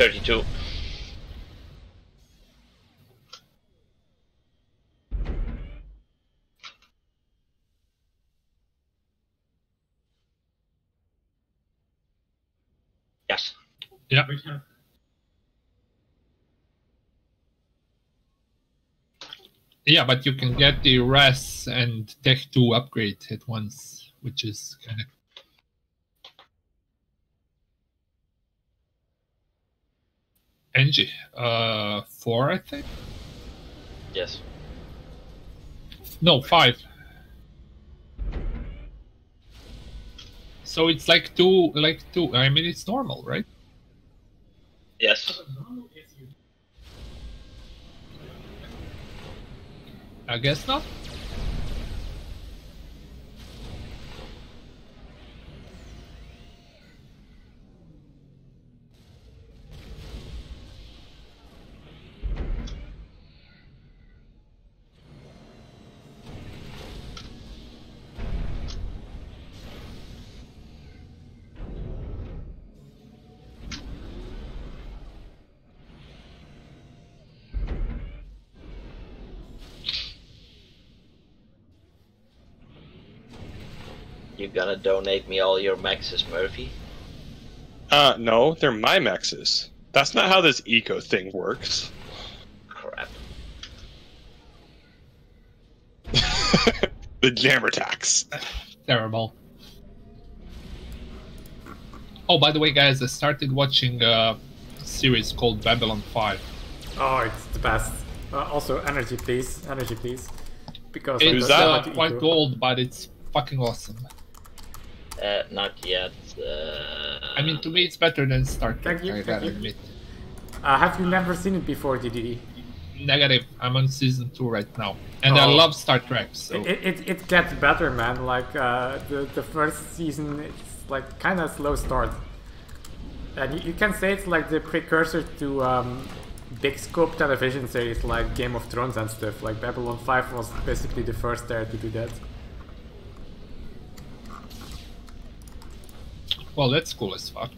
32. Yes. Yeah. Yeah, but you can get the RAS and Tech 2 upgrade at once, which is kind of. Engie, uh, four, I think. Yes. No, five. So it's like two, like two. I mean, it's normal, right? Yes. I guess not. Gonna donate me all your mexes, Murphy? Uh, no, they're my mexes. That's not how this eco thing works. Crap. the jammer tax. Terrible. Oh, by the way, guys, I started watching a series called Babylon 5. Oh, it's the best. Uh, also, energy, please. Energy, please. Because It's uh, quite old, but it's fucking awesome. Uh, not yet. Uh, I mean, to me, it's better than Star Trek, Thank you, I thank gotta you. admit. Uh, have you never seen it before, DDD? Negative. I'm on season 2 right now. And I Oh. love Star Trek, so. It, it, it gets better, man. Like, uh, the, the first season, it's like kind of slow start. And you, you can say it's like the precursor to um, big scope television series like Game of Thrones and stuff. Like Babylon 5 was basically the first there to do that. Well, that's cool as fuck.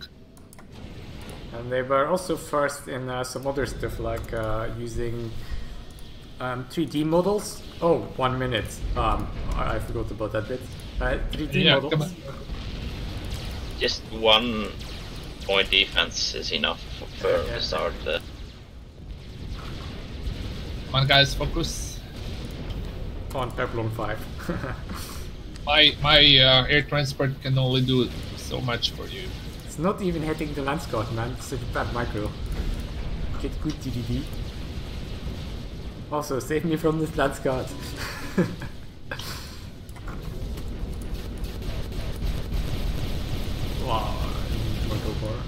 And they were also first in uh, some other stuff like uh, using um, 3D models. Oh, one minute. Um, I, I forgot about that bit. Uh, 3D Yeah, models. come on. Just one point defense is enough for Yeah, yeah. to start. Uh, Come on, guys, focus. on Babylon 5. My my uh, air transport can only do so much for you. it's not even hitting the land scout, man. It's such a bad micro. Get good DDD. Also, save me from this land scout. wow. Micro bar.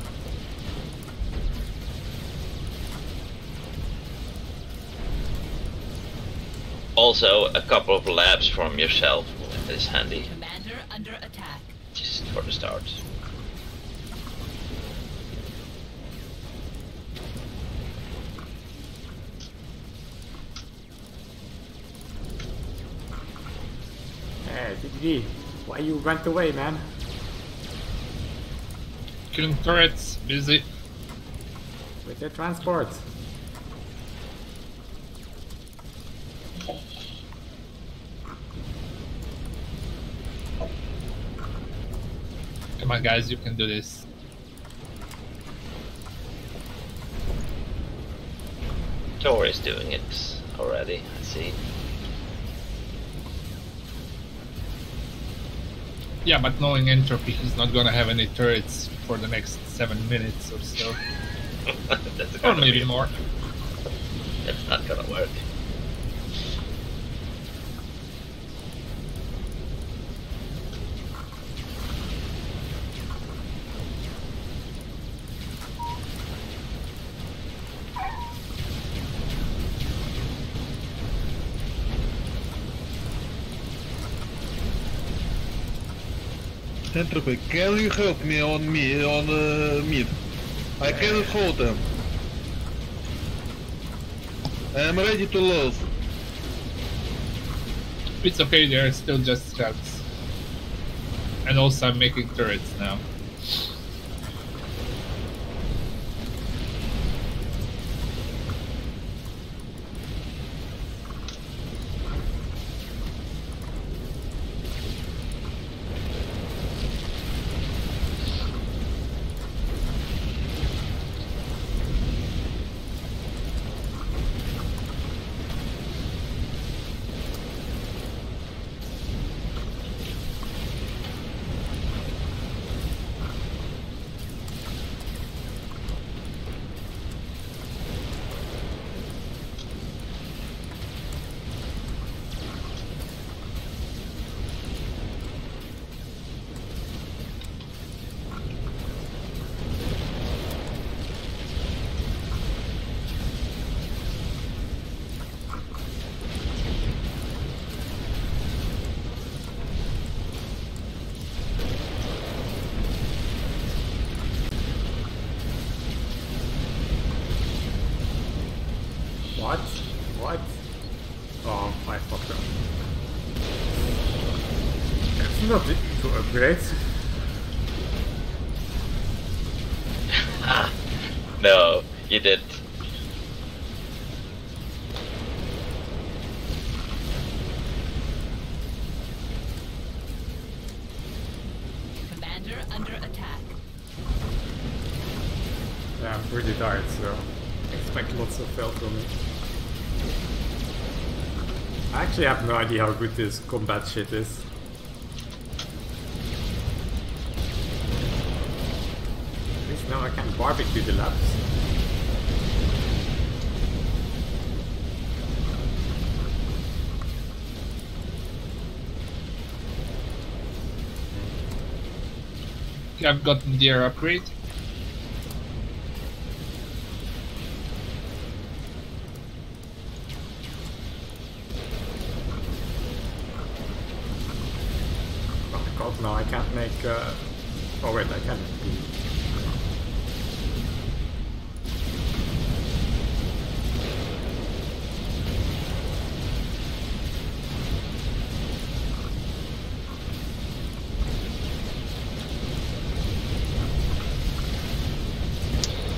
also, a couple of labs from yourself is handy, Commander under attack. Just for the start. Hey, eh, DDD. Why you went away, man? Killing turrets, busy. With the transport. Come on, guys, you can do this. Tor is doing it already, I see. Yeah, but knowing entropy, he's not gonna have any turrets for the next seven minutes or so, That's or maybe be- more. It's not gonna work. Can you help me on me on uh, mid? I cannot hold them. I'm ready to lose. It's okay, they're still just scouts. And also, I'm making turrets now. Actually have no idea how good this combat shit is. At least now I can barbecue the labs. I've gotten the air upgrade. Oh my god, no, I can't make. Uh... Oh wait, I can.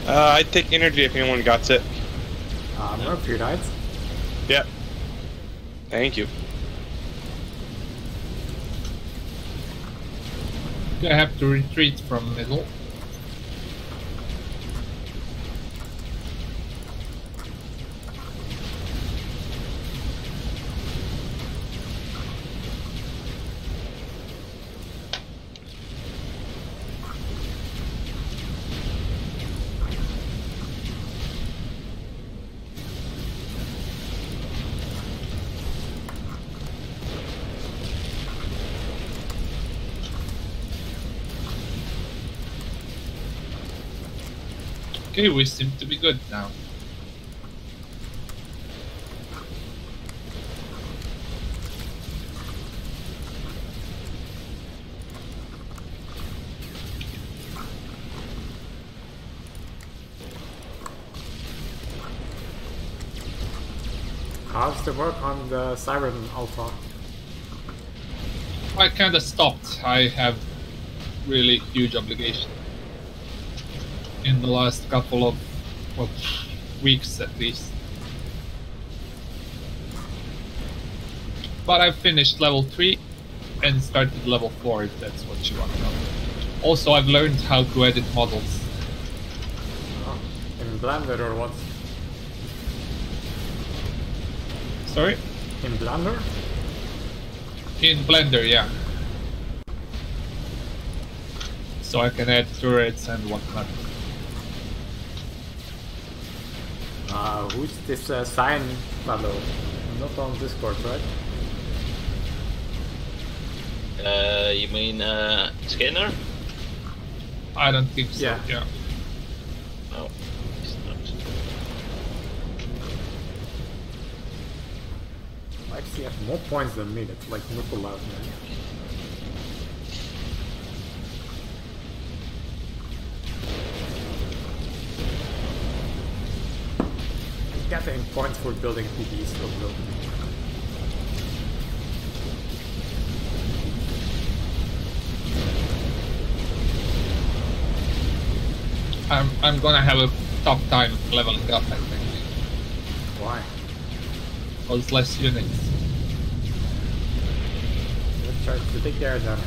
Uh, I'd take energy if anyone got it. Uh, no, few right? Yep. Thank you. I have to retreat from middle. Okay, we seem to be good now. How's the work on the Siren Alpha? I kinda stopped. I have really huge obligation. In the last couple of weeks at least. But I finished level 3 and started level 4 if that's what you want to know. Also, I've learned how to edit models. Oh, in Blender or what? Sorry? In Blender? In Blender, yeah. So I can add turrets and whatnot. Uh, who's this uh, sign fellow? Not on Discord, right? Uh, you mean uh, Skinner? I don't think so. Yeah. yeah. No, he's not. I actually have more points than me. That's like not allowed, man. Getting points for building PDs so build. I'm I'm gonna have a tough time leveling up. I think. Why? Because less units. Let's try to take care of them.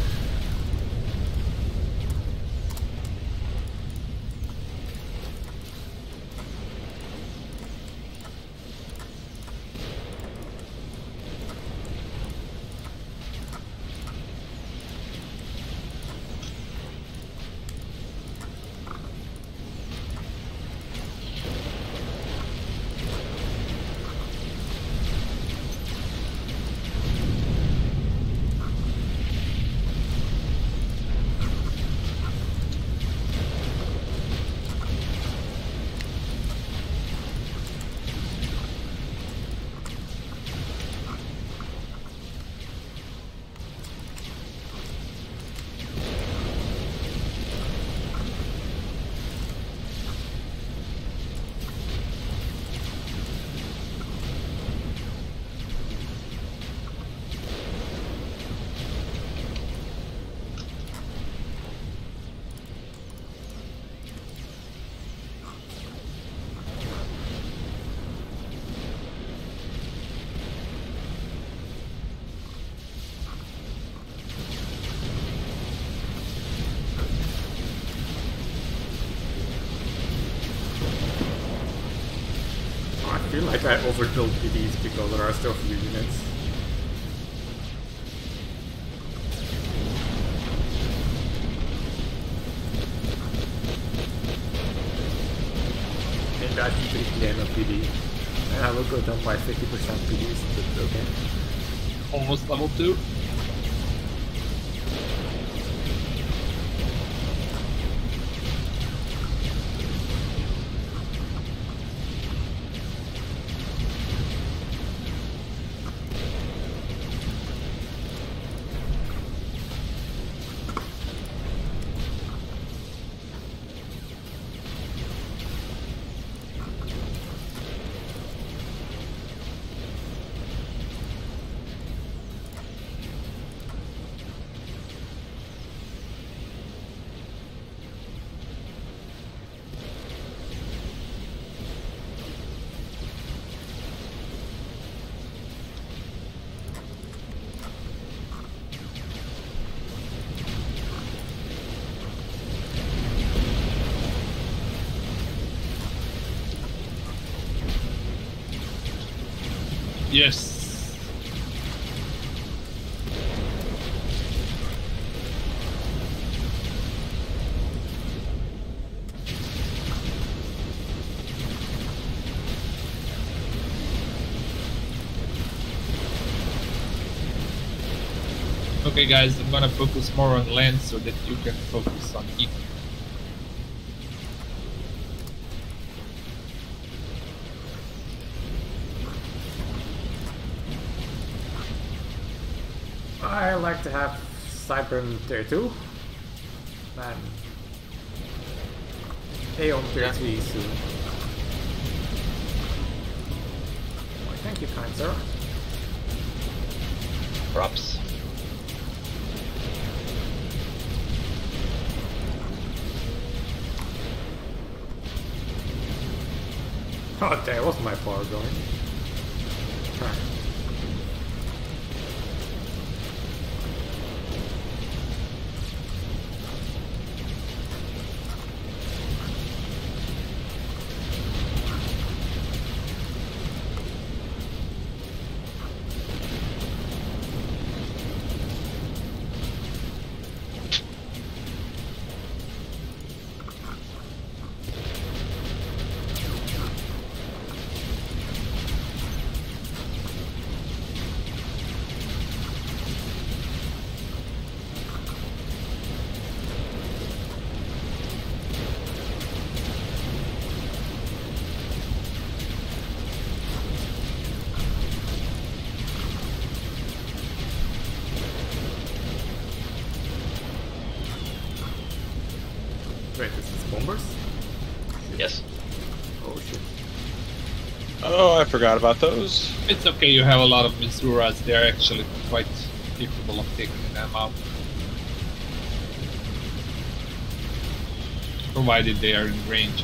By 50% Yes. Okay guys, I'm gonna focus more on land so that you can focus on eco. I like to have Cybran tier 2. And Aeon tier Yeah. 3 soon. Why, thank you, kind sir. Props. Oh, there was my power going. I forgot about those. It's okay, you have a lot of Misuras, they're actually quite capable of taking them out. Provided they are in range,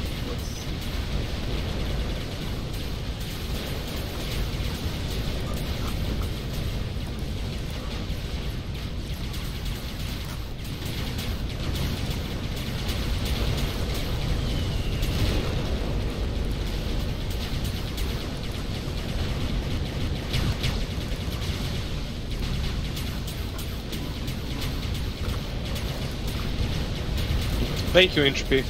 Thank you, Entropy.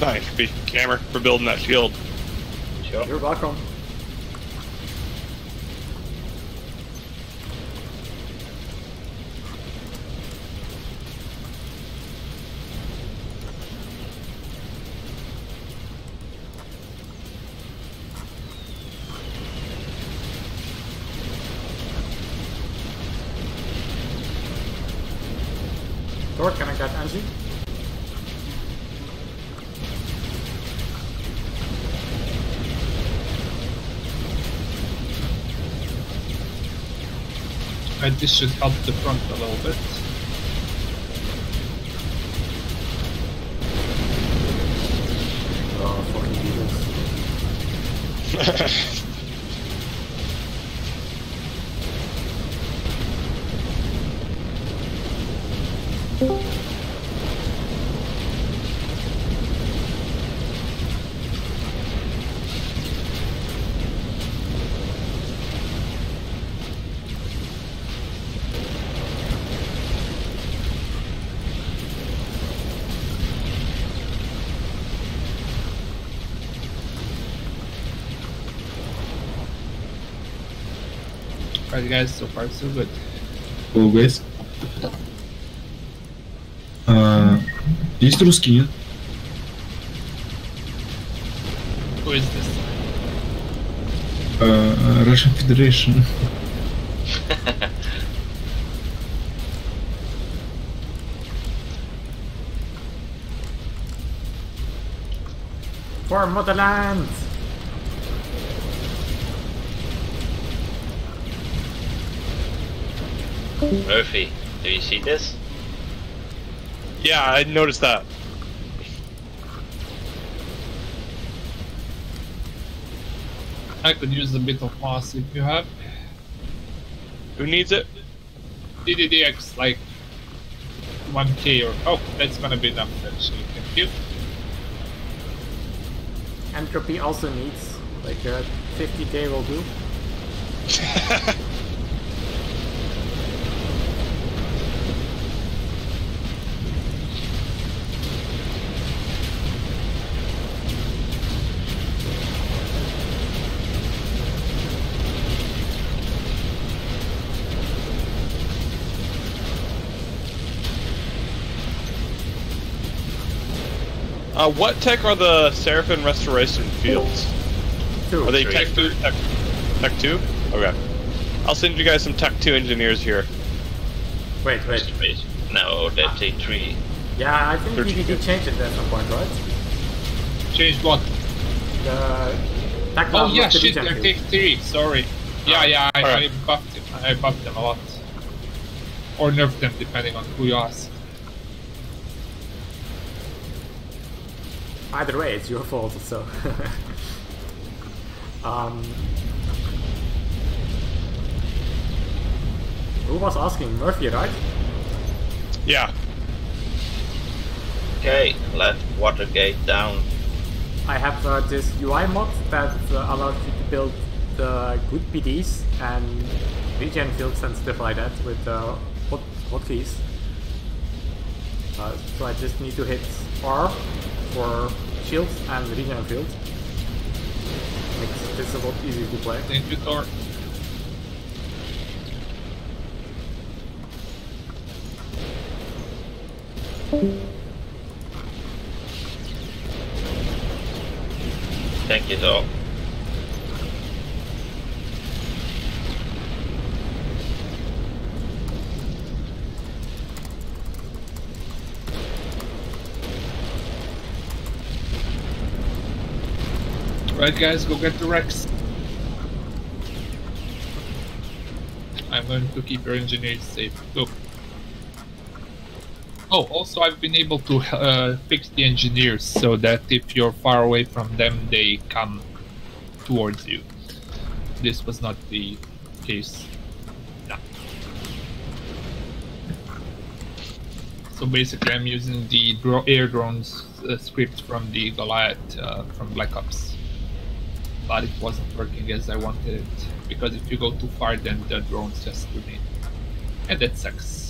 Not Entropy, Camera, for building that shield. Sure. You're welcome. And this should help the front a little bit. Right, guys, so far so good. Always. А, есть русский, нет? Who is this? А, Russian Federation. For motherland! Murphy, do you see this? Yeah, I noticed that. I could use a bit of mass if you have. Who needs it? DDDX, like 1k or. Oh, that's gonna be enough actually. Thank you. Entropy also needs like uh, 50k will do. Uh, what tech are the Seraphim Restoration fields? Two. Are they Three. Tech 2? Tech, tech 2? Okay. I'll send you guys some Tech 2 engineers here. Wait, wait. Space. No, that's a three. Yeah, I think Thirteen. DDD changed it at some point, right? Change what? The Tech Oh yeah, was shit, regen they're field. take three. Sorry. Yeah, yeah, I, Alright. I buffed them. I buffed them a lot. Or nerfed them, depending on who you ask. Either way, it's your fault, so. um, who was asking? Murphy, right? Yeah. Okay, let Watergate down. I have uh, this UI mod that uh, allows you to build the good PDs and regen fields and stuff like that with uh, hot hotkeys. Uh, so I just need to hit R for shields and regen fields. Makes this a lot easier to play. Thank you, Thor. Thank you, dog. Guys, go get the Rex. I'm going to keep your engineers safe. Go. Oh, also, I've been able to uh, fix the engineers so that if you're far away from them, they come towards you. This was not the case. So basically, I'm using the air drones uh, script from the Goliath uh, from Black Ops but it wasn't working as I wanted it. Because if you go too far, then the drones just remain. And that sucks.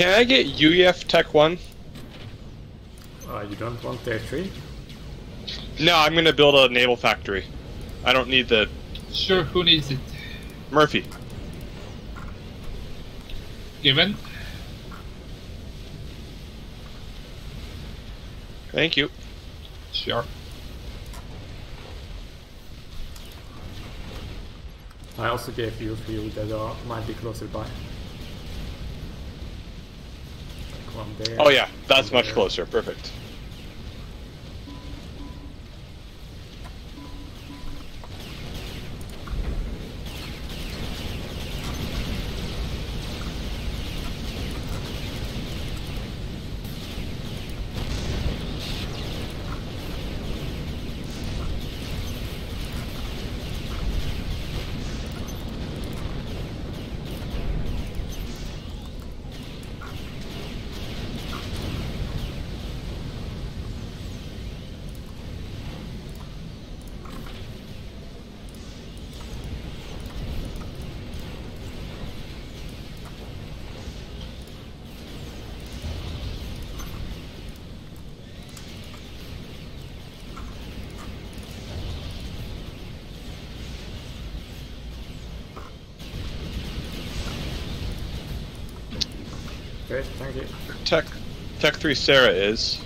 Can I get UEF Tech 1? Uh, you don't want tier 3? No, I'm gonna build a naval factory. I don't need the Sure, who needs it? Murphy. Given? Thank you. Sure. I also gave you a few that are, might be closer by. Like there. Oh yeah, that's much closer. Perfect. Okay, thank you. Tech, Tech Three Sarah is.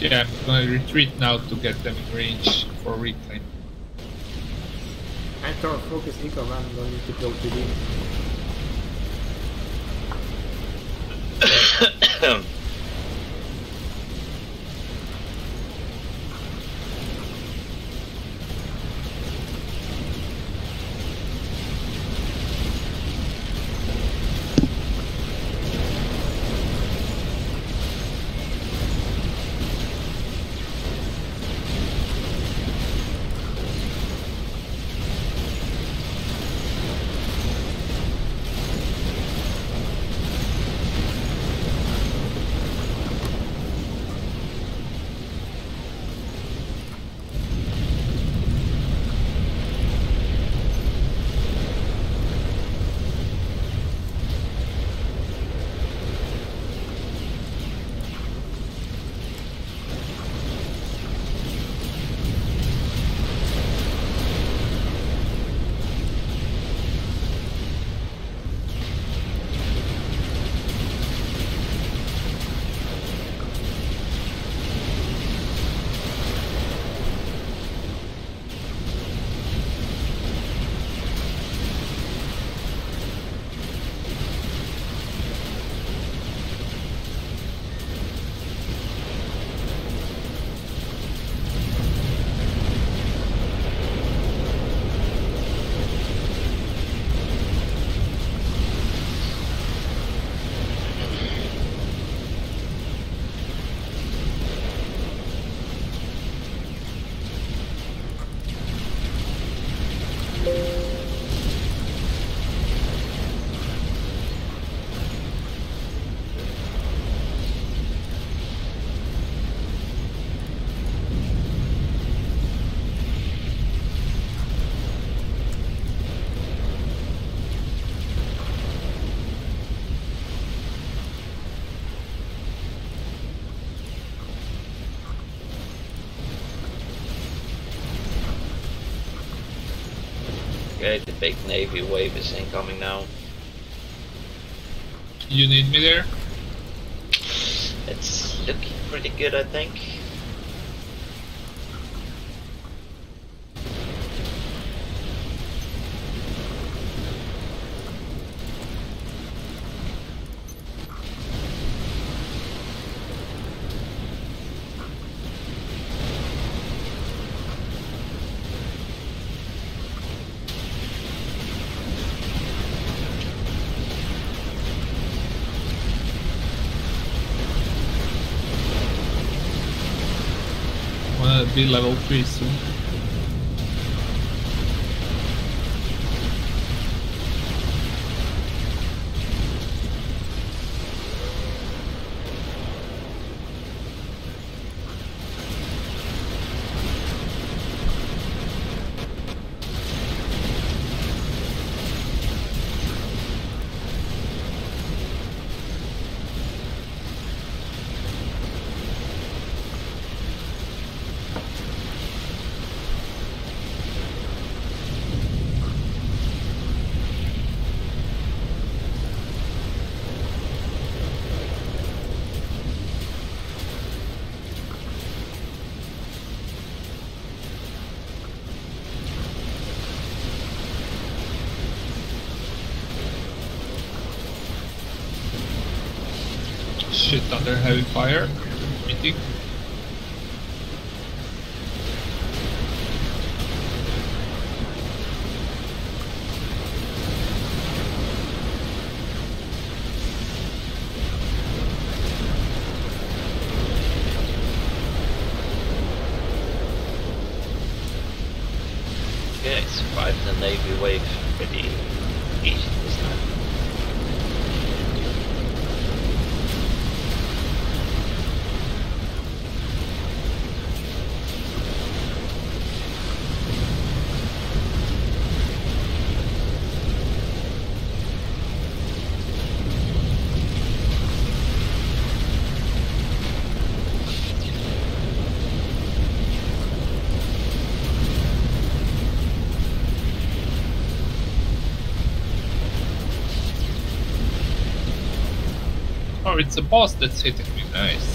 Yeah, I'm gonna retreat now to get them in range for reclaim. Thought focus eco man, don't need to go to the Okay, the big navy wave is incoming now. You need me there? It's looking pretty good, I think. Wanna be level 3 soon. Shit under heavy fire Navy wave pretty easy this time. Oh, it's a boss that's hitting me. Nice.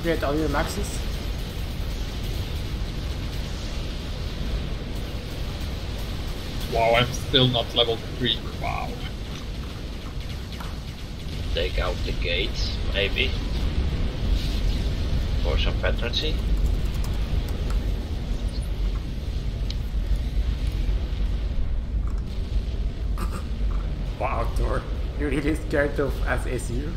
Upgrade all your mexes? Wow, I'm still not level 3. Wow. Take out the gates, maybe. For some veterancy. Wow, Thor. You're really scared of SSU?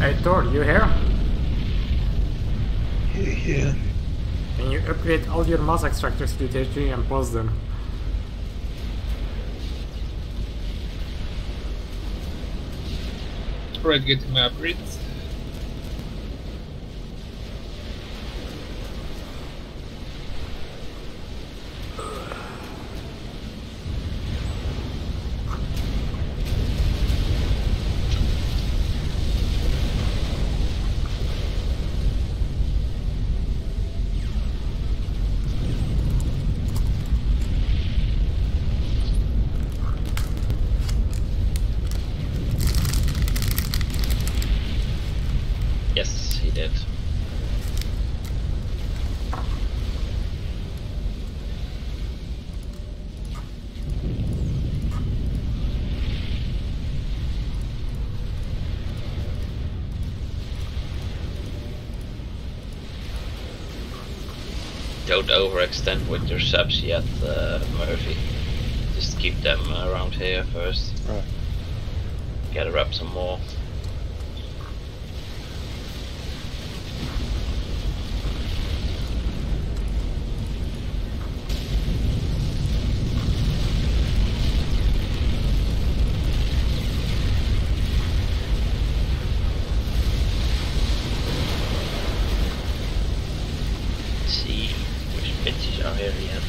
Hey Thor, you here? Yeah. Can you upgrade all your mass extractors to tier 3 and pause them? Alright, getting my upgrades. Don't overextend with your subs yet, uh, Murphy. Just keep them around here first. Right. Gather up some more. Let's see which bitches are here yet.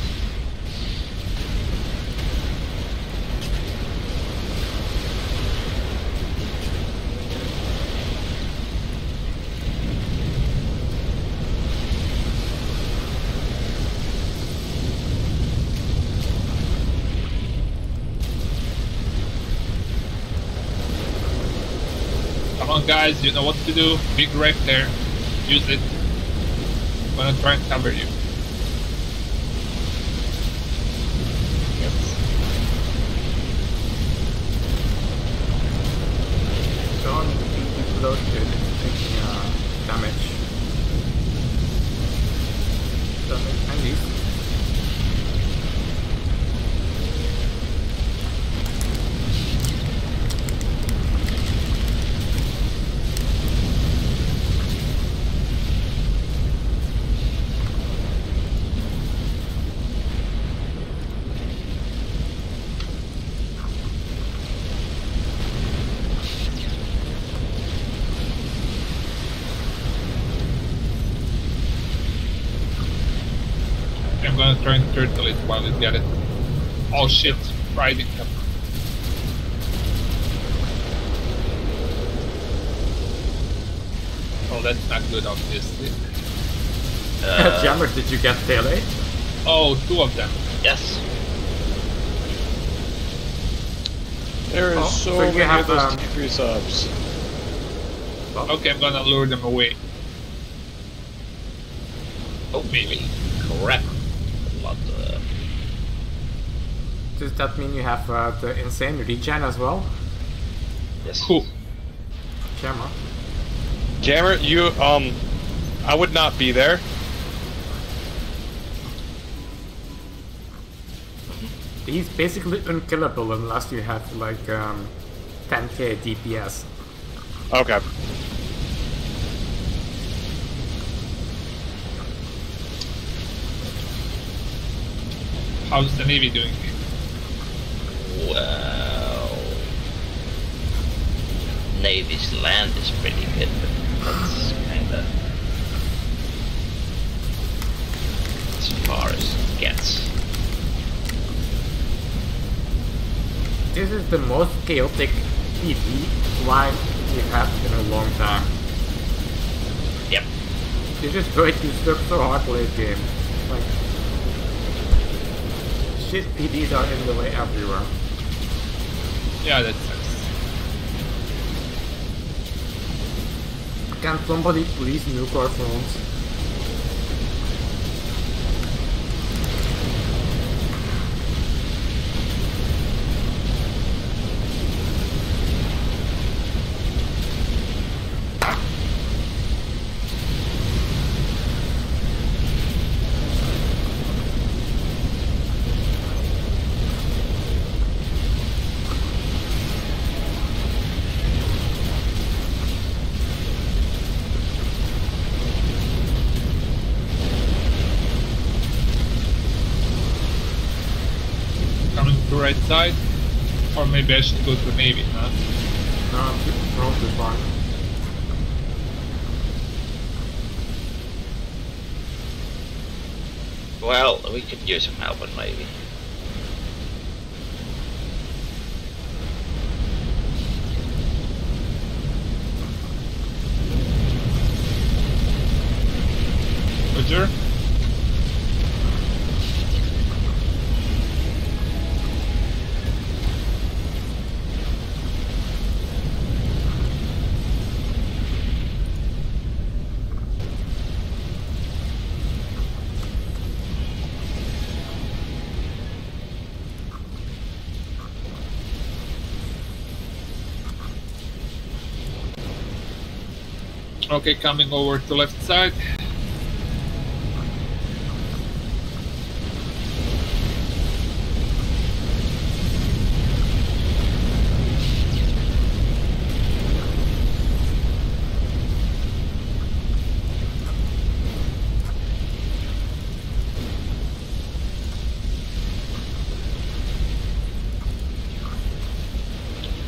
Come on, guys, you know what to do. Big wreck there. Use it. I'm gonna try and cover you. Don't be too close to it. It's taking uh, damage. Damage and least. I'm gonna try and turtle it while it get it. Oh shit, riding them. Oh, that's not good, obviously. Uh, Jammer, did you get Pele? Oh, two of them. yes. There is Oh, so, so many have, of those um, T3 subs. Okay, I'm gonna lure them away. Oh, Maybe. Crap. Does that mean you have uh, the insane regen as well? yes. Cool. Jammer. Jammer, you um, I would not be there. He's basically unkillable unless you have like um, 10k DPS. Okay. How's the Navy doing? Well, Navy's land is pretty good, but that's kind of as far as it gets. This is the most chaotic PD line we've had in a long time. Yep. This is going to suck so hard late game. Like, shit PDs are in the way everywhere. Yeah, that sucks. Can somebody please nuke our phones? Coming to right side. Or maybe I should go to the Navy, huh? No, I'm probably fine. Well, we could use some help on Navy. Roger. Okay, coming over to left side.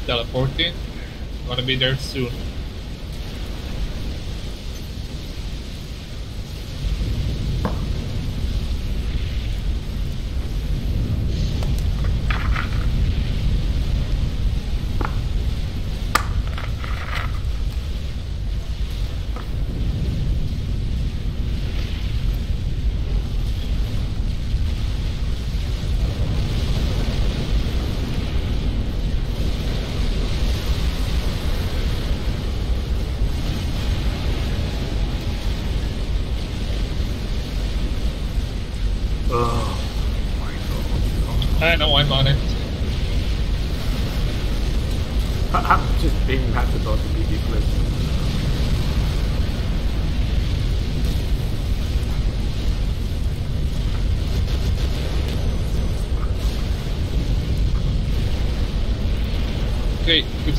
Teleporting. Gonna be there soon.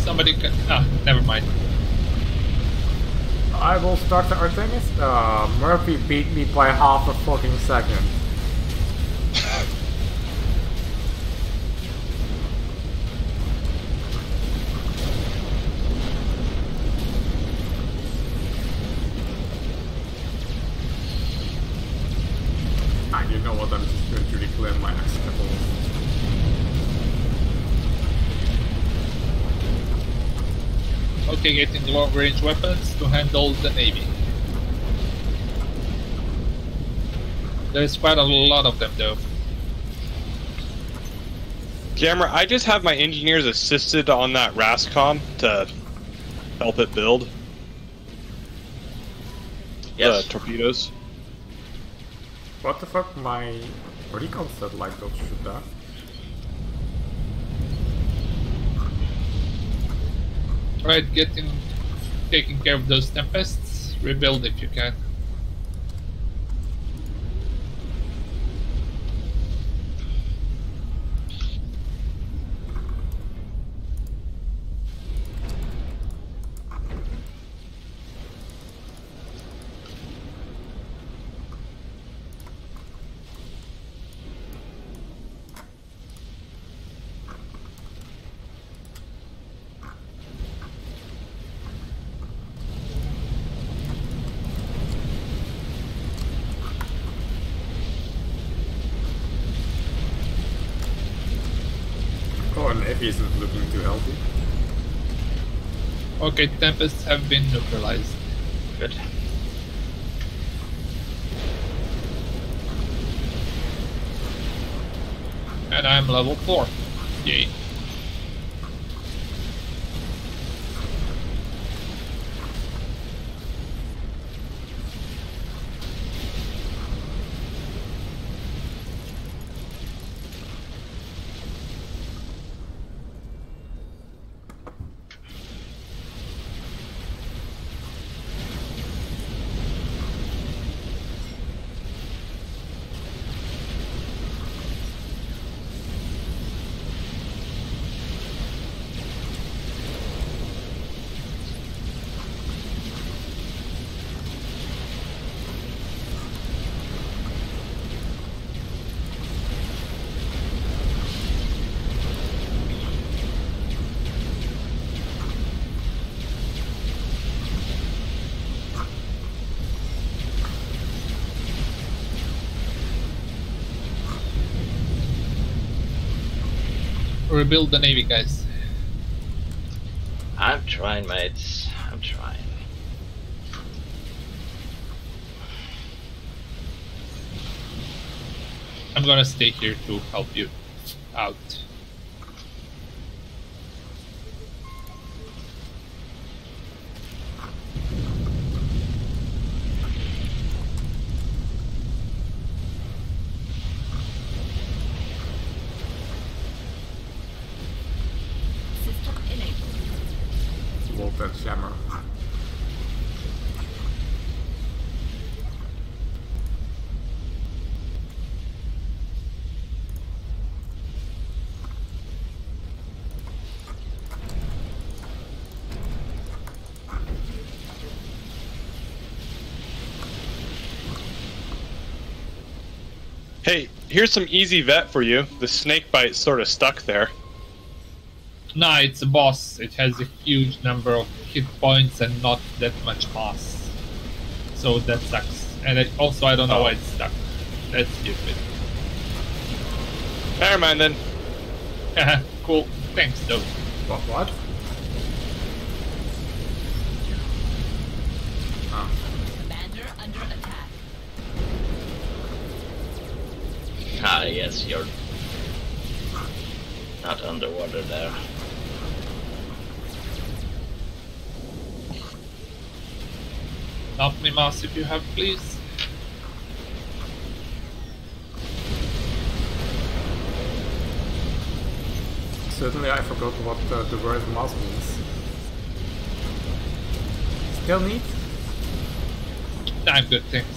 Somebody can. Ah, never mind. I will start the Artemis. Uh, Murphy beat me by half a fucking second. Getting long range weapons to handle the navy. There's quite a lot of them though. Jammer, I just have my engineers assisted on that RASCOM to help it build Yes. the torpedoes. What the fuck? My recon satellite don't shoot that. Right, getting taking care of those tempests. Rebuild if you can. Oh, and Effie isn't looking too healthy. Okay, tempests have been neutralized. Good. And I'm level 4. Yay. Rebuild the navy, guys. I'm trying, mates. I'm trying. I'm gonna stay here to help you out. System enabled. Voltage Shammer. Hey, here's some easy vet for you. The snake bite sort of stuck there. Nah, it's a boss. It has a huge number of hit points and not that much mass. So that sucks. And it, also, I don't know Oh. why it's stuck. That's stupid. Never mind then. cool. Thanks, though. What? What? Ah, yes, you're not underwater there. Help me, mouse, if you have, please. Certainly I forgot what uh, the word mouse means. Still need? I'm good, thanks.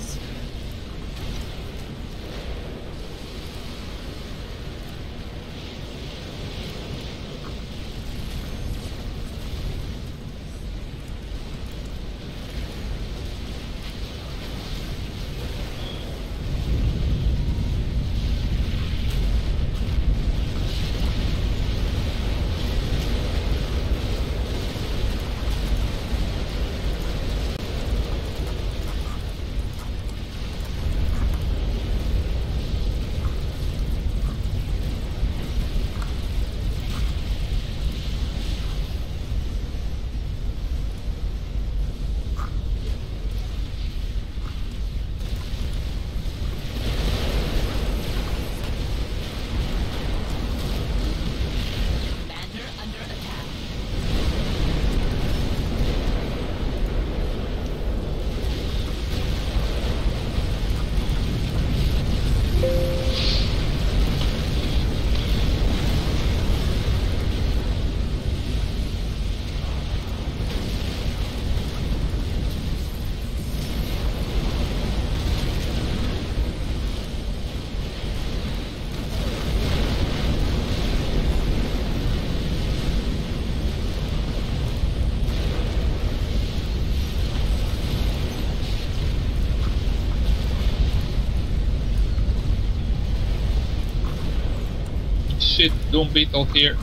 Doom Beetle here.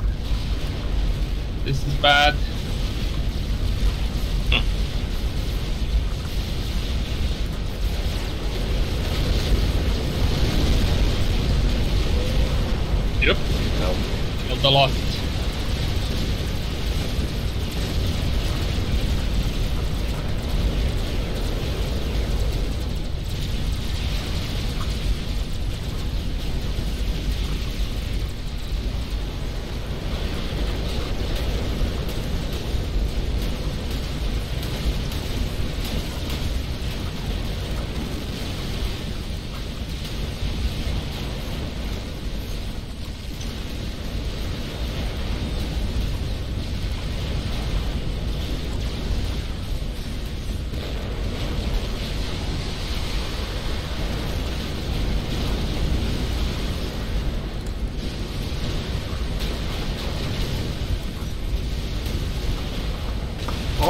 This is bad. Yep. Killed a lot.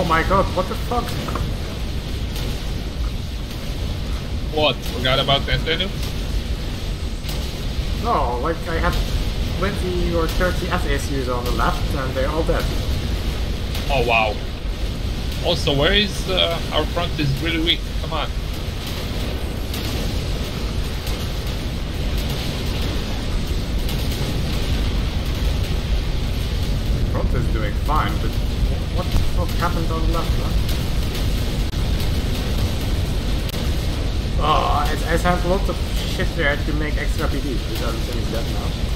Oh my god, what the fuck? What? Forgot about Antonio? No, like I had 20 or 30 SSUs on the left and they're all dead. Oh wow. Also, where is uh, our front is really weak? Come on. Have lots of shit there to make extra PD, but everything is dead now.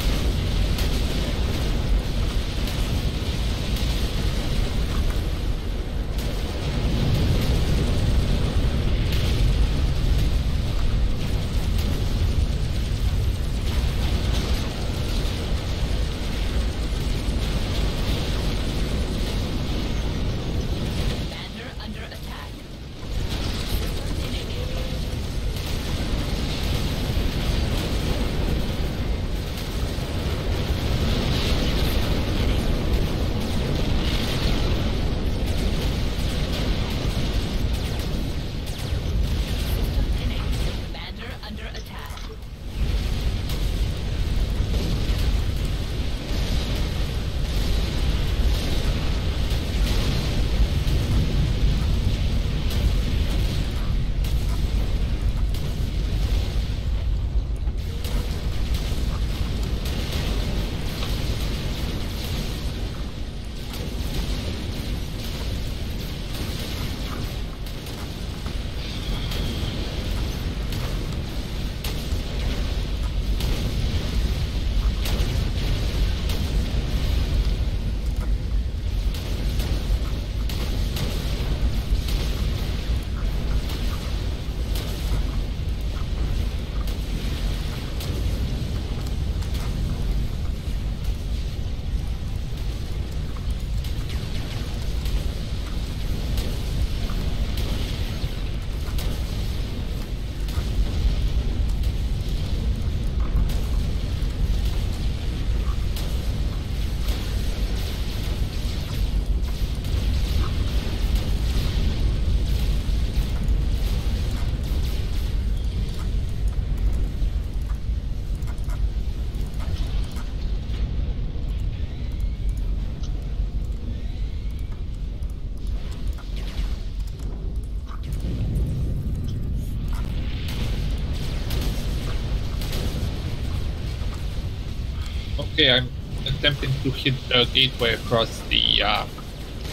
Okay, I'm attempting to hit the gateway across the uh,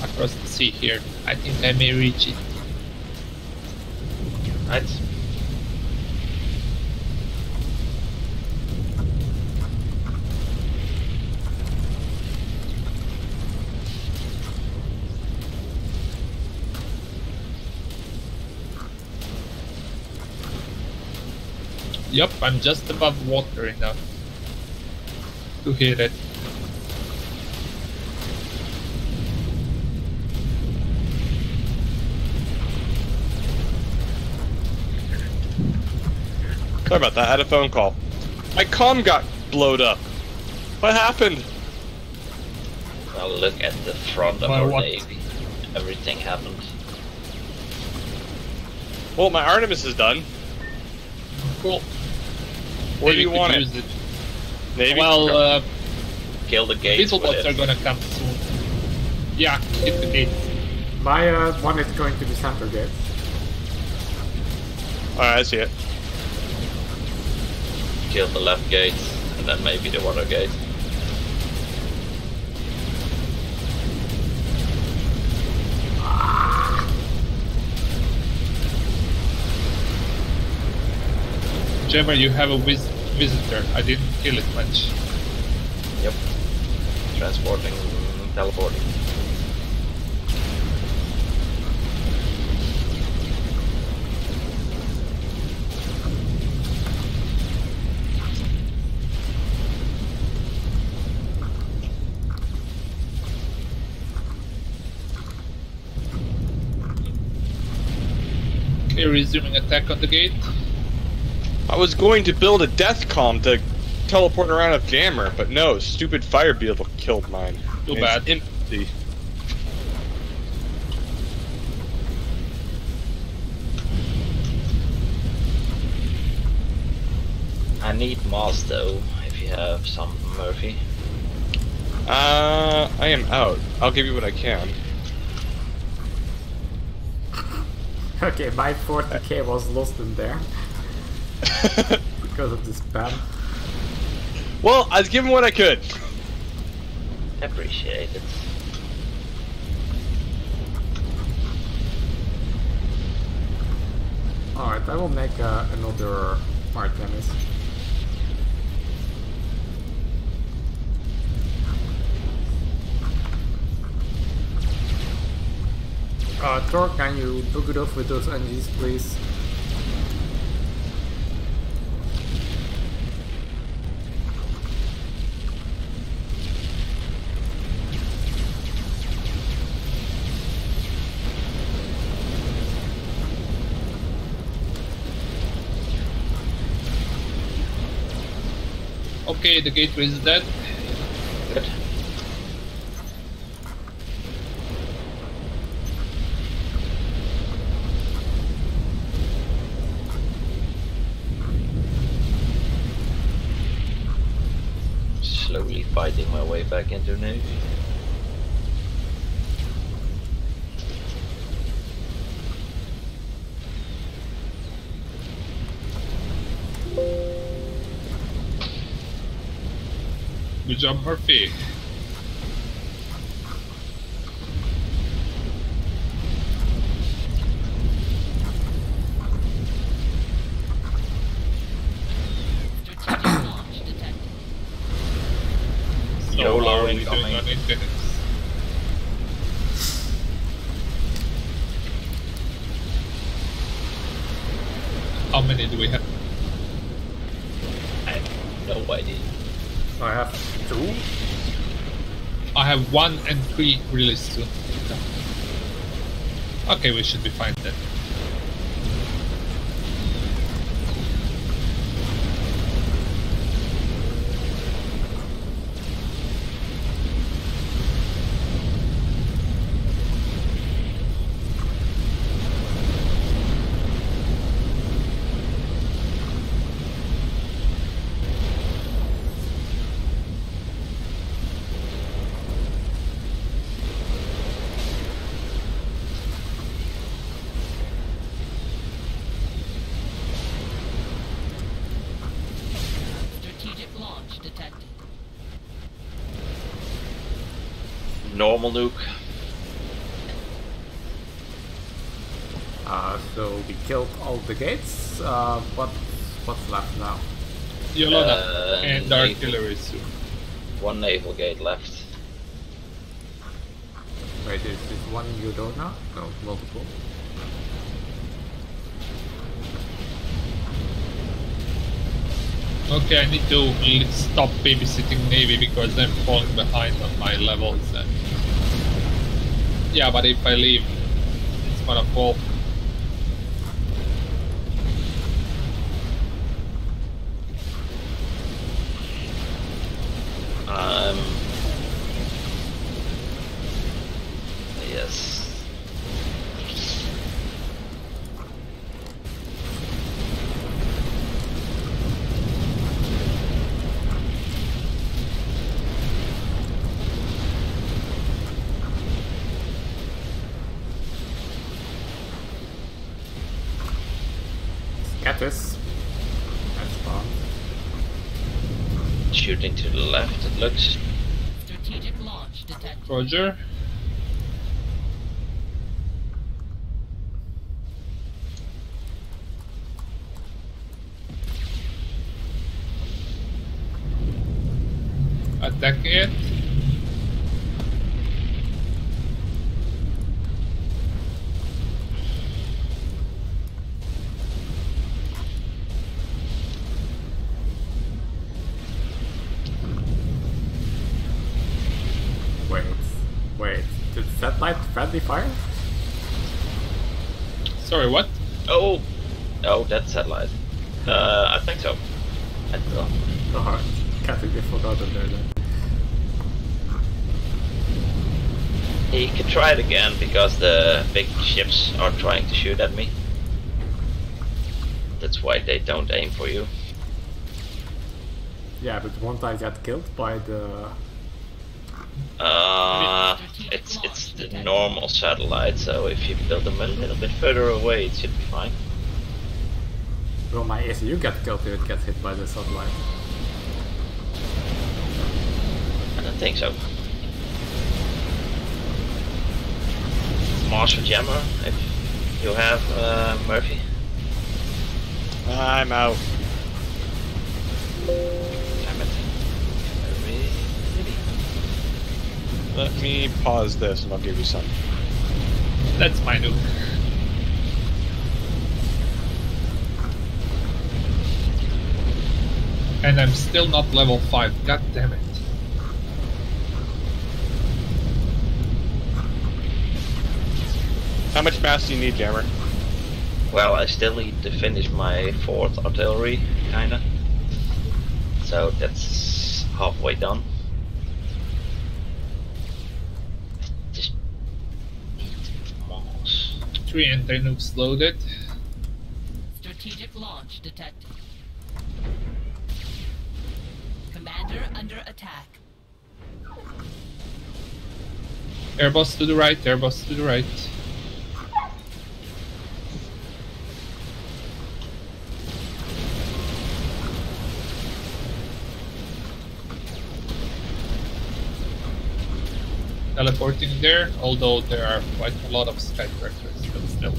across the sea here. I think I may reach it. Right. Yup, I'm just above water enough to hit it. Sorry about that. I had a phone call. My comm got blowed up. What happened? Well, look at the front of Well, our what- navy. Everything happened. Well, my Artemis is done. Cool. Where do you could want it? Use it? Navy. Well, uh, Kill the gates beetle bots are gonna come soon. Yeah, hit the gate. My uh, one is going to the center gate. Alright, I see it. Kill the left gate, and then maybe the water gate. Gemma, you have a vis- visitor. I didn't kill it much. Yep. Transporting, teleporting. Okay, resuming attack on the gate. I was going to build a death comm to teleport around a jammer, but no, stupid fire beetle killed mine. Too And bad. Empty. I need mass though, if you have some, Murphy. Uh, I am out. I'll give you what I can. Okay, my 40k was lost in there because of this spam. Well, I was given what I could. Appreciate it. Alright, I will make uh, another Artemis. Uh, Thor, can you book it off with those engines, please? Okay, the gateway is dead. Slowly fighting my way back into Navy. Good job, Murphy. Strategic launch detected. So YOLO how are we doing incoming. on internet? How many do we have? I have no idea. I have two. I have one and three released soon. Okay, we should be fine then. Normal nuke. Uh, so we killed all the gates. Uh, what what's left now? Yolona Uh, and naval. artillery soon. One naval gate left. Wait, is this one you don't know? No, multiple. Okay, I need to stop babysitting Navy because I'm falling behind on my levels and yeah, but if I leave, it's gonna fall. Um. Yes. Scathis. That's bomb. Shooting to the left, it looks. Strategic launch Attacking it. Friendly fire? Sorry, what? Oh! Oh, that's satellite. Uh, I think so. I don't. Oh, can't think they forgot it there then. He can try it again because the big ships are trying to shoot at me. That's why they don't aim for you. Yeah, but one time I got killed by the. Uh, it's it's the normal satellite, so if you build them a little bit further away, it should be fine. Well, my ACU got killed if it gets hit by the satellite. I don't think so. Mars for jammer, if you have uh, Murphy. I'm out. Let me pause this and I'll give you some. That's my nuke. And I'm still not level 5, god damn it. How much mass do you need, Jammer? Well, I still need to finish my fourth artillery, kinda. So that's halfway done. Just need Mars. 3 anti-nukes loaded. Strategic launch detected. Commander under attack. Airbus to the right, Airbus to the right. Teleporting there, although there are quite a lot of skycrackers, but still.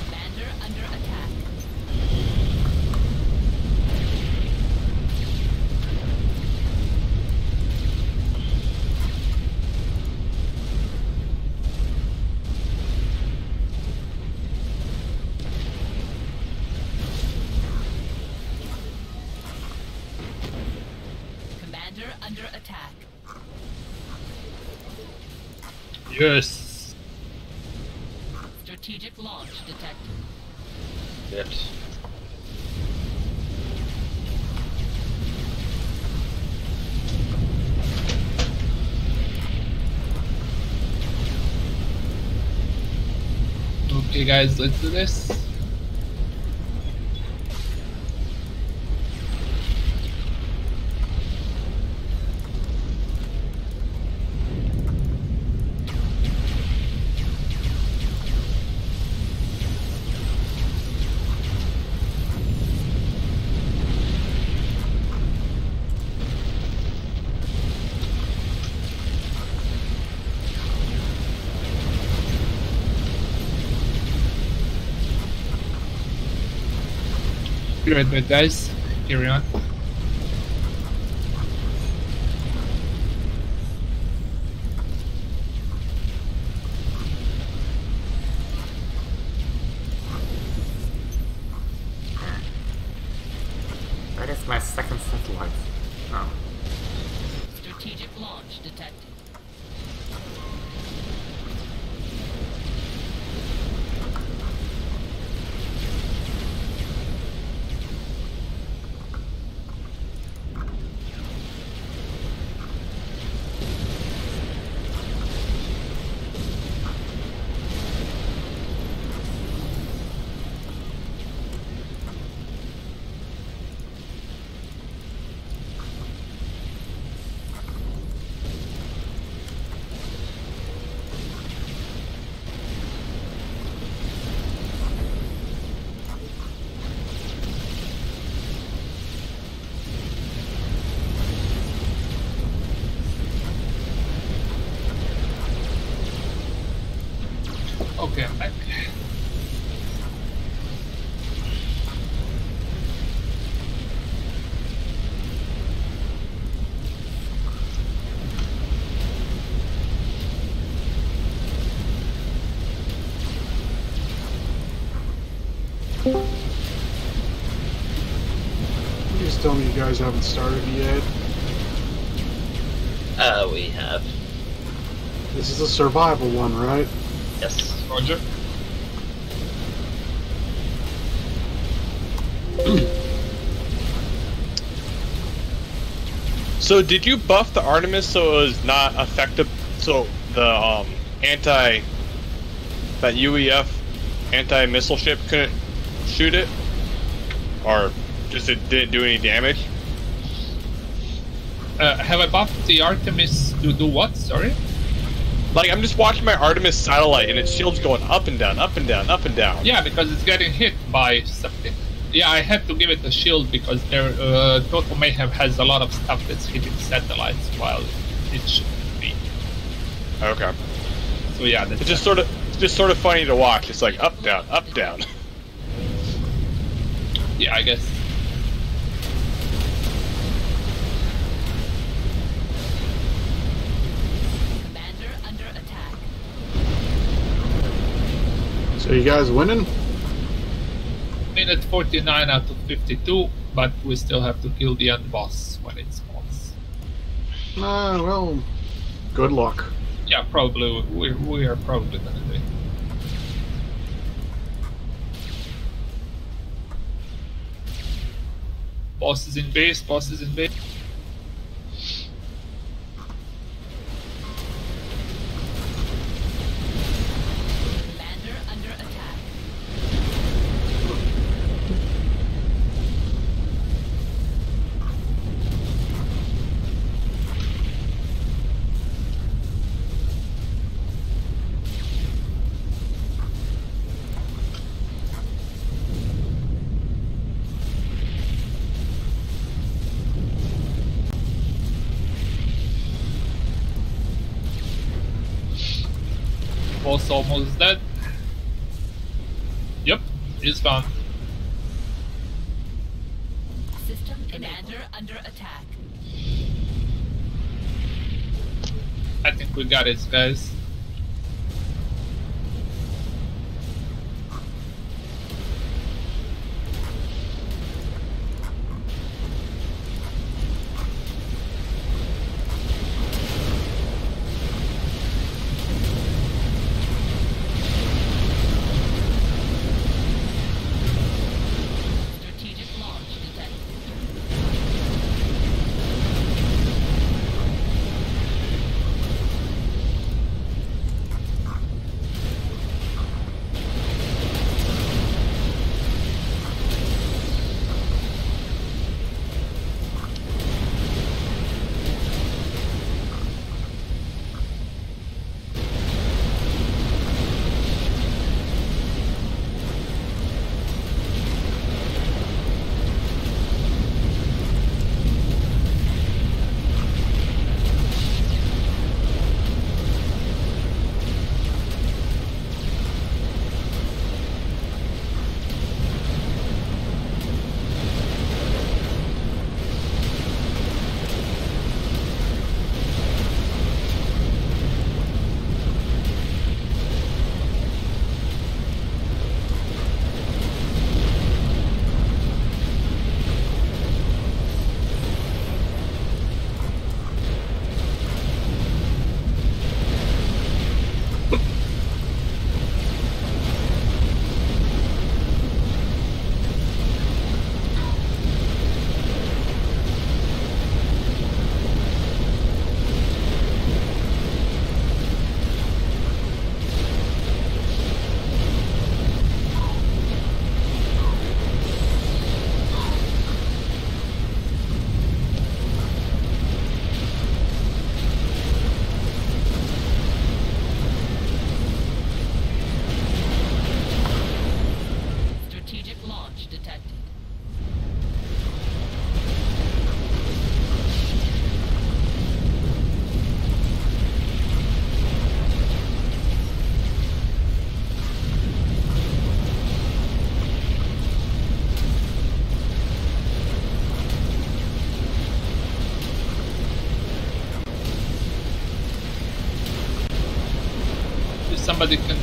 Commander under attack. Commander under attack. Yes! Strategic launch detected. Good. Okay guys, let's do this. Be right back, guys haven't started yet. Uh, we have. This is a survival one, right? Yes. Roger. So did you buff the Artemis so it was not effective? So the um anti that UEF anti missile ship couldn't shoot it, or just it didn't do any damage? Uh, have I buffed the Artemis to do what? Sorry? Like I'm just watching my Artemis satellite and its shield's going up and down, up and down, up and down. Yeah, because it's getting hit by something. Yeah, I had to give it a shield because their uh, Total Mayhem has a lot of stuff that's hitting satellites while it shouldn't be. Okay. So yeah, that's It's just sort of it's just sort of funny to watch. It's like up down, up down. yeah, I guess. So you guys winning? Minute 49 out of 52, but we still have to kill the end boss when it spawns. Ah, well, good luck. Yeah, probably we we are probably gonna do it. Boss is in base. Boss is in base. Boss almost dead. Yep, he's gone. System commander under attack. I think we got it, guys.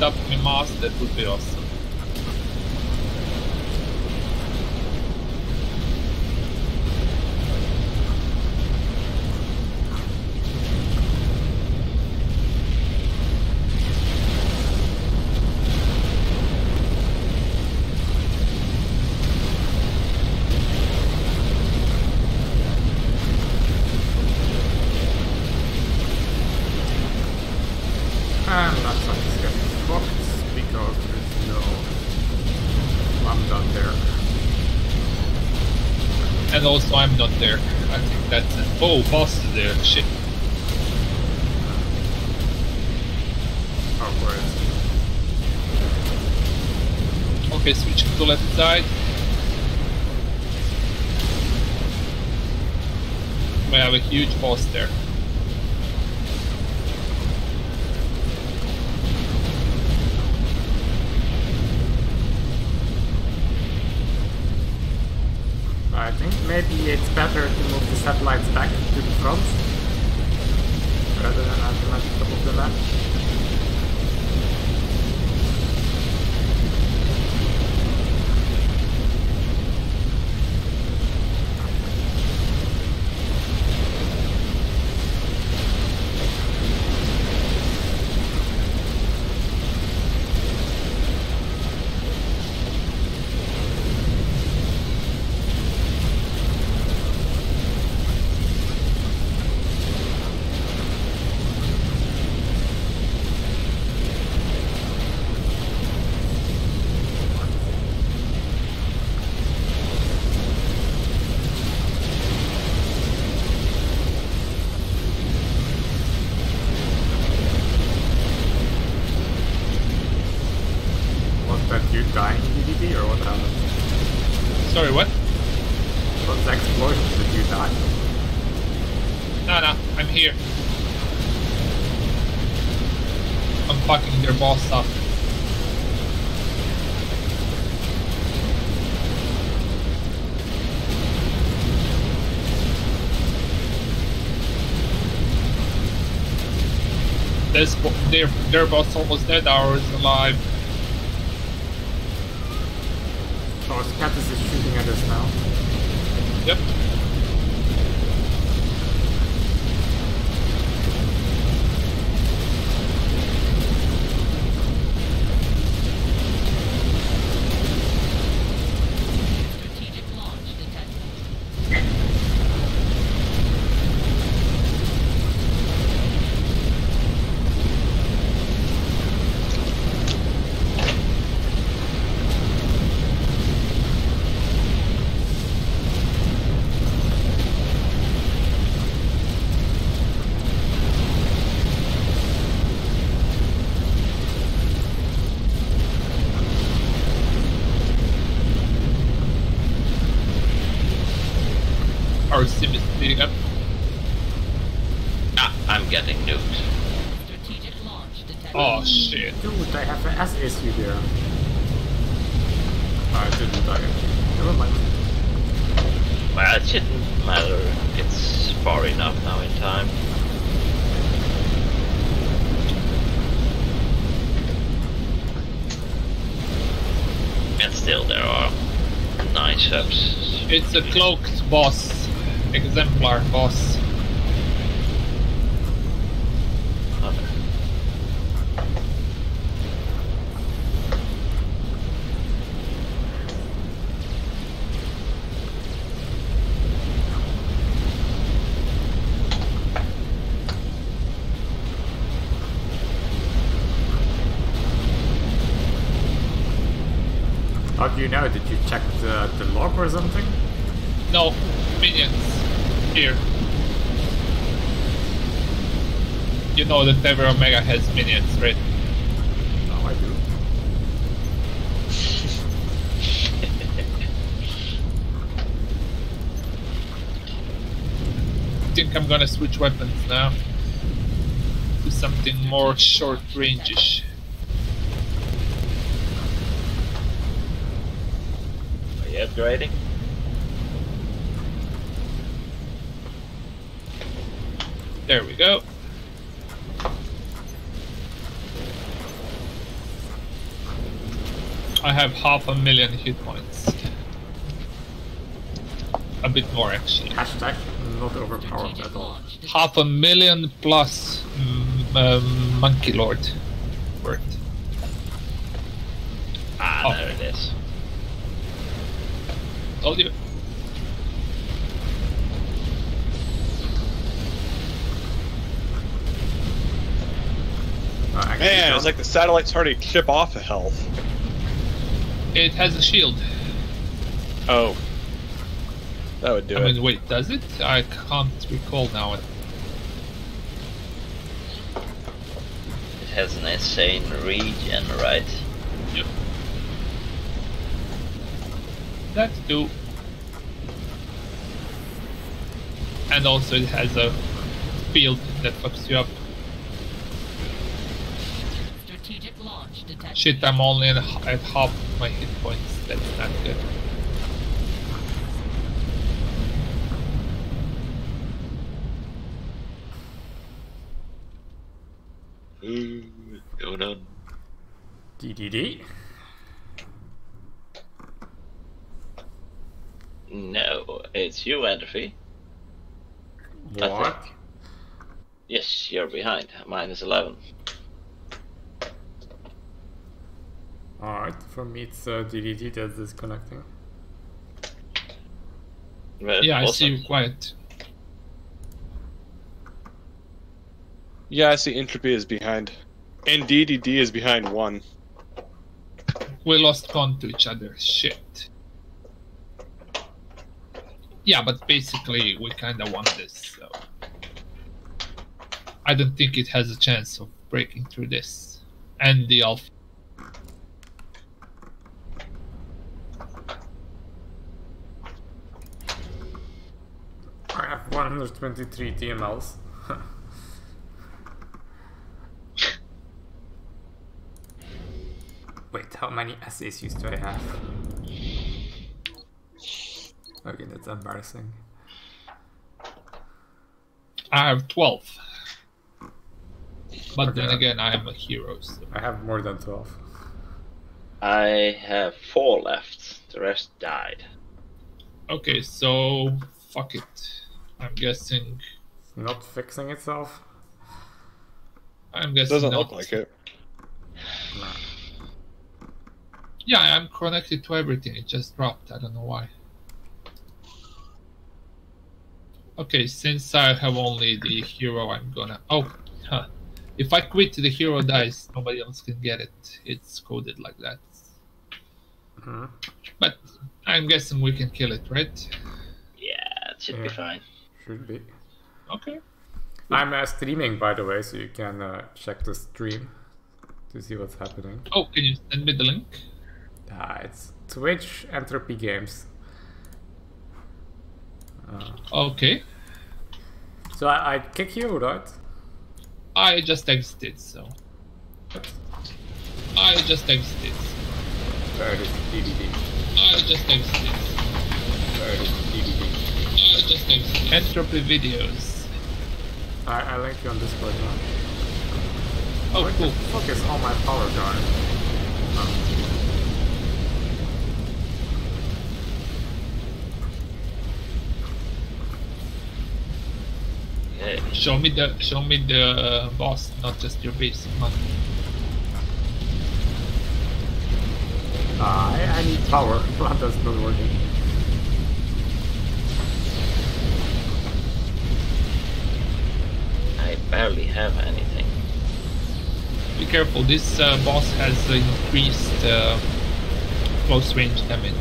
Somebody can dump me that would be awesome. Shit. Oh, Okay, switching to left side. We have a huge boss there. I think maybe it's better to move the satellites back to the front rather than at them at the top of the map. Was that you dying in DDD or what happened? Sorry, what? Those explosions, explosion did you die? No, no, I'm here. I'm fucking their boss up. This, their, their boss almost dead, ours alive. Scathis is shooting at us now. Yep. Strategic launch detected. Our sim is speeding up. Ah, I'm getting nuked. Strategic launch detected. Oh shit. Dude, I have an S issue there. I didn't die. Never mind. Well, it shouldn't matter. It's far enough now in time. And still, there are nine subs. It's a cloaked boss. Exemplar boss. How do you know? Did you check the, the log or something? No, minions. Here. You know that Never Omega has minions, right? No, I do. I think I'm gonna switch weapons now. To something more short range-ish. Are you upgrading? There we go. I have half a million hit points. A bit more actually. Hashtag not overpowered at all. Half a million plus mm, um, Monkey Lord worth. Ah, Oh. there it is. Told you. Man, don't- it's like the satellite's already chip off of health. It has a shield. Oh. That would do I it. mean, wait, does it? I can't recall now. It has an insane regen, right? Yep. That too. And also it has a field that fucks you up. Strategic launch detected. Shit, I'm only at at half my hit points. That's not good. Ooh, going on. DDD. No, it's you, Entropy. What? Yes, you're behind. Minus 11. Alright, for me it's uh, DDD that's disconnecting. But Yeah, I see you quiet. Yeah, I see entropy is behind. And DDD is behind one. We lost con to each other. Shit. Yeah, but basically we kinda won this, so. I don't think it has a chance of breaking through this. And the alpha. I have 123 TMLs. Wait, how many SACs do I have? Okay, that's embarrassing. I have 12. But then again, I am a hero, so. I have more than 12. I have four left. The rest died. Okay, so. Fuck it. I'm guessing. It's not fixing itself. I'm guessing. It doesn't not. look like it. Yeah, I'm connected to everything. It just dropped. I don't know why. Okay, since I have only the hero, I'm gonna. Oh, huh. If I quit, the hero dies. Nobody else can get it. It's coded like that. Mhm. But I'm guessing we can kill it, right? Yeah, it should be fine. Should be. Okay. I'm uh, streaming, by the way, so you can uh, check the stream to see what's happening. Oh, can you send me the link? Uh, it's Twitch Entropy Games. Uh, Okay. so I, I kick you, right? I just exited, so. I just exited. Where is DDD? I just exited. Where is DDD? I just exited. Entropy videos. I, I link you on Discord now. Oh, Where cool. the fuck is all my power gone? Oh. Show me the show me the uh, boss, not just your base. Uh, I, I need power. Planta's not working. I barely have anything. Be careful. This uh, boss has increased uh, close range damage.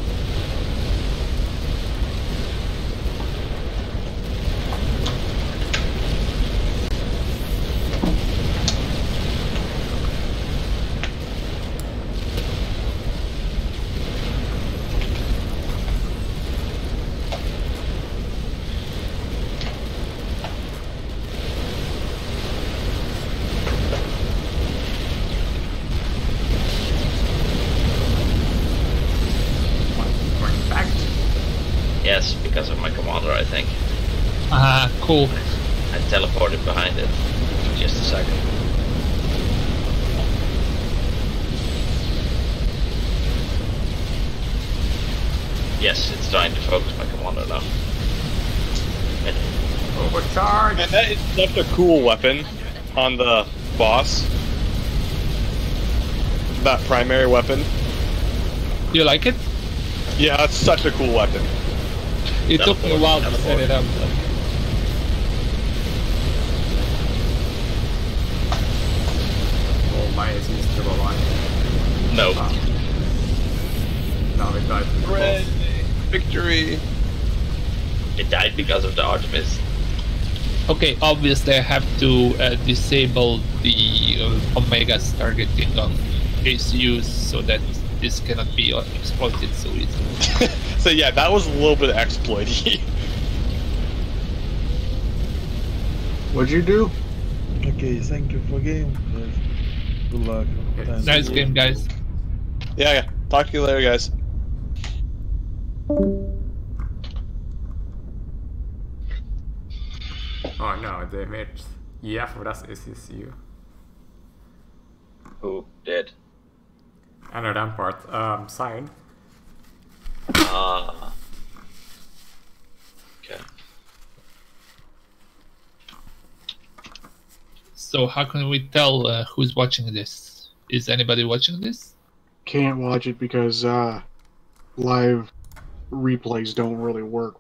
Going back. Yes, because of my commander, I think. Ah, cool. I teleported behind it for just a second. Yes, it's trying to focus my commander now. And Overcharge! And that is such a cool weapon on the boss. That primary weapon. You like it? Yeah, it's such a cool weapon. It took me a while to set it up. Oh, my AC is still alive. no, Ah. Now we died. to the boss. Victory! it died because of the Artemis. Okay, obviously I have to uh, disable the uh, Omega's targeting of ACUs so that this cannot be uh, exploited so easily. so yeah, that was a little bit exploity. What'd you do? Okay, thank you for game. Good luck. Thanks. Nice game, guys. yeah, yeah. Talk to you later, guys. No, yeah for us ACCU. Who did? And a rampart um, sign. Ah. okay. So how can we tell uh, who's watching this? Is anybody watching this? Can't watch it because uh, live replays don't really work